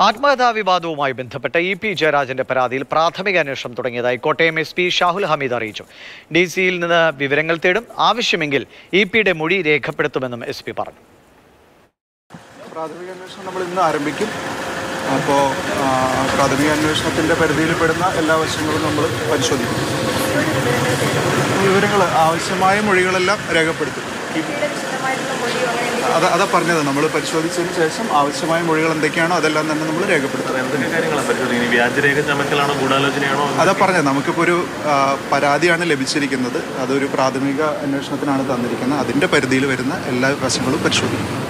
ആത്മഹത്യാ വിവാദവുമായി ബന്ധപ്പെട്ട് E P ജയരാജന്റെ പരാതിയിൽ പ്രാഥമിക അന്വേഷണം തുടങ്ങിയതായി കോട്ടയം എസ് പി ഷാഹുൽ ഹമീദ് അറിയിച്ചു. ഡി സിയിൽ നിന്ന് വിവരങ്ങൾ തേടും. ആവശ്യമെങ്കിൽ ഇ പിയുടെ മൊഴി രേഖപ്പെടുത്തുമെന്നും എസ് പി പറഞ്ഞു. പ്രാഥമിക അന്വേഷണം നമ്മൾ ഇന്ന് ആരംഭിക്കും. അപ്പോൾ പ്രാഥമിക അന്വേഷണത്തിന്റെ പരിധിയിൽപ്പെടുന്ന എല്ലാ വശങ്ങളും നമ്മൾ പരിശോധിക്കും. വിവരങ്ങൾ ആവശ്യമായ മൊഴികളെല്ലാം രേഖപ്പെടുത്തും. അത് അതാ പറഞ്ഞത്. നമ്മൾ പരിശോധിച്ചതിന് ശേഷം ആവശ്യമായ മൊഴികൾ എന്തൊക്കെയാണോ അതെല്ലാം തന്നെ നമ്മൾ രേഖപ്പെടുത്തണം എന്തൊക്കെ കാര്യങ്ങളാണ് പരിശോധിക്കുന്നത്? ഇനി വ്യാജരേഖ ചമക്കലാണോ ഗൂഢാലോചനയാണോ? അതാ പറഞ്ഞത്. നമുക്കിപ്പോൾ ഒരു പരാതിയാണ് ലഭിച്ചിരിക്കുന്നത്. അതൊരു പ്രാഥമിക അന്വേഷണത്തിനാണ് തന്നിരിക്കുന്നത്. അതിന്റെ പരിധിയിൽ വരുന്ന എല്ലാ വശങ്ങളും പരിശോധിക്കും.